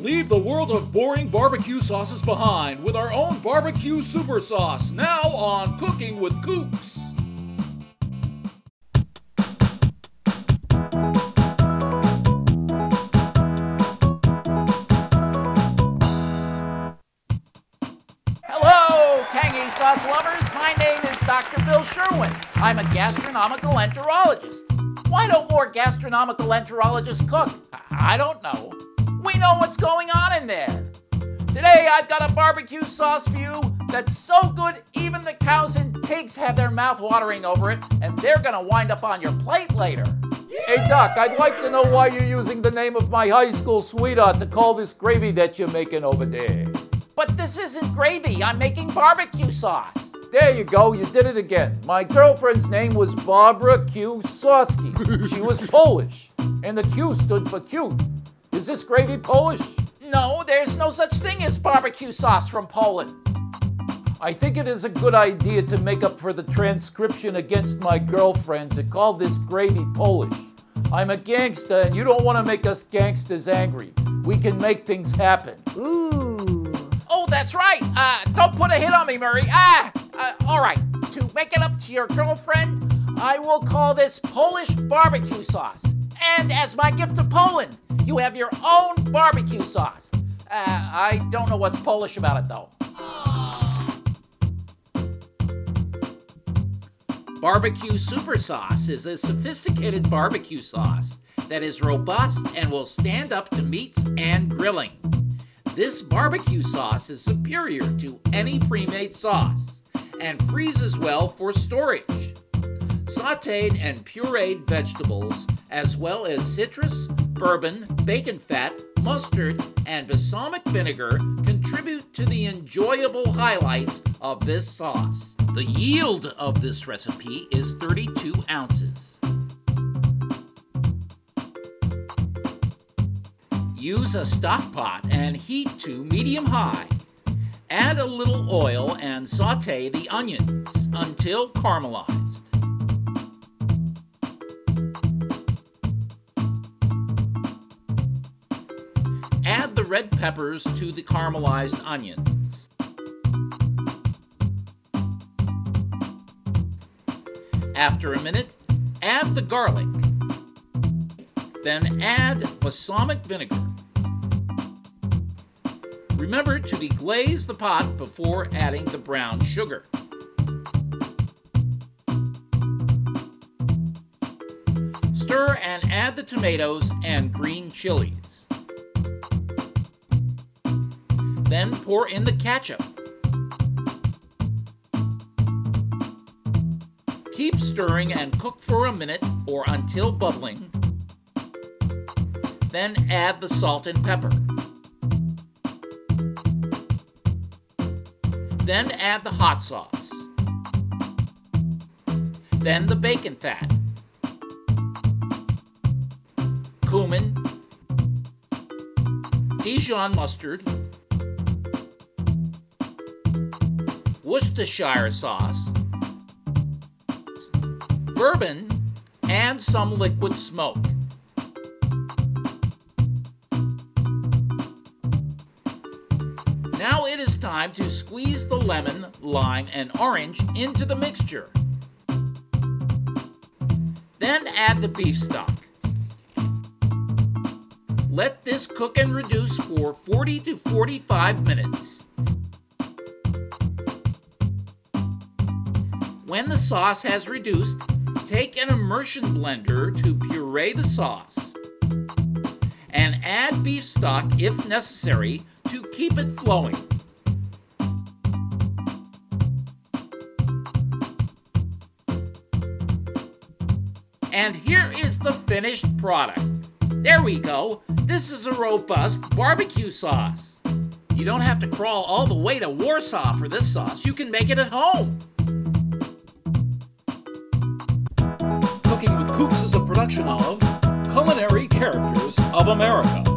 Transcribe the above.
Leave the world of boring barbecue sauces behind with our own barbecue super sauce now on Cooking with Kooks. Hello, tangy sauce lovers. My name is Dr. Bill Sherwin. I'm a gastronomical enterologist. Why don't more gastronomical enterologists cook? I don't know. We know what's going on in there. Today I've got a barbecue sauce for you that's so good even the cows and pigs have their mouth watering over it, and they're gonna wind up on your plate later. Hey, Doc, I'd like to know why you're using the name of my high school sweetheart to call this gravy that you're making over there. But this isn't gravy, I'm making barbecue sauce. There you go, you did it again. My girlfriend's name was Barbara Q. Sawski. She was Polish, and the Q stood for cute. Is this gravy Polish? No, there's no such thing as barbecue sauce from Poland. I think it is a good idea to make up for the transcription against my girlfriend to call this gravy Polish. I'm a gangster, and you don't want to make us gangsters angry. We can make things happen. Ooh. Oh, that's right. Uh, don't put a hit on me, Murray. Ah, uh, all right. To make it up to your girlfriend, I will call this Polish barbecue sauce. And as my gift to Poland, you have your own barbecue sauce. Uh, I don't know what's Polish about it, though. Barbecue Super Sauce is a sophisticated barbecue sauce that is robust and will stand up to meats and grilling. This barbecue sauce is superior to any pre made sauce and freezes well for storage. Sauteed and pureed vegetables, as well as citrus, bourbon, bacon fat, mustard, and balsamic vinegar, contribute to the enjoyable highlights of this sauce. The yield of this recipe is 32 ounces. Use a stock pot and heat to medium high. Add a little oil and saute the onions until caramelized. Red peppers to the caramelized onions. After a minute, add the garlic. Then add balsamic vinegar. Remember to deglaze the pot before adding the brown sugar. Stir and add the tomatoes and green chilies. Then pour in the ketchup. Keep stirring and cook for a minute or until bubbling. Then add the salt and pepper. Then add the hot sauce. Then the bacon fat. Cumin. Dijon mustard. Worcestershire sauce. Bourbon and some liquid smoke. Now it is time to squeeze the lemon, lime, and orange into the mixture. Then add the beef stock. Let this cook and reduce for 40 to 45 minutes. When the sauce has reduced, take an immersion blender to puree the sauce and add beef stock if necessary to keep it flowing. And here is the finished product. There we go. This is a robust barbecue sauce. You don't have to crawl all the way to Warsaw for this sauce. You can make it at home. Production of Culinary Characters of America.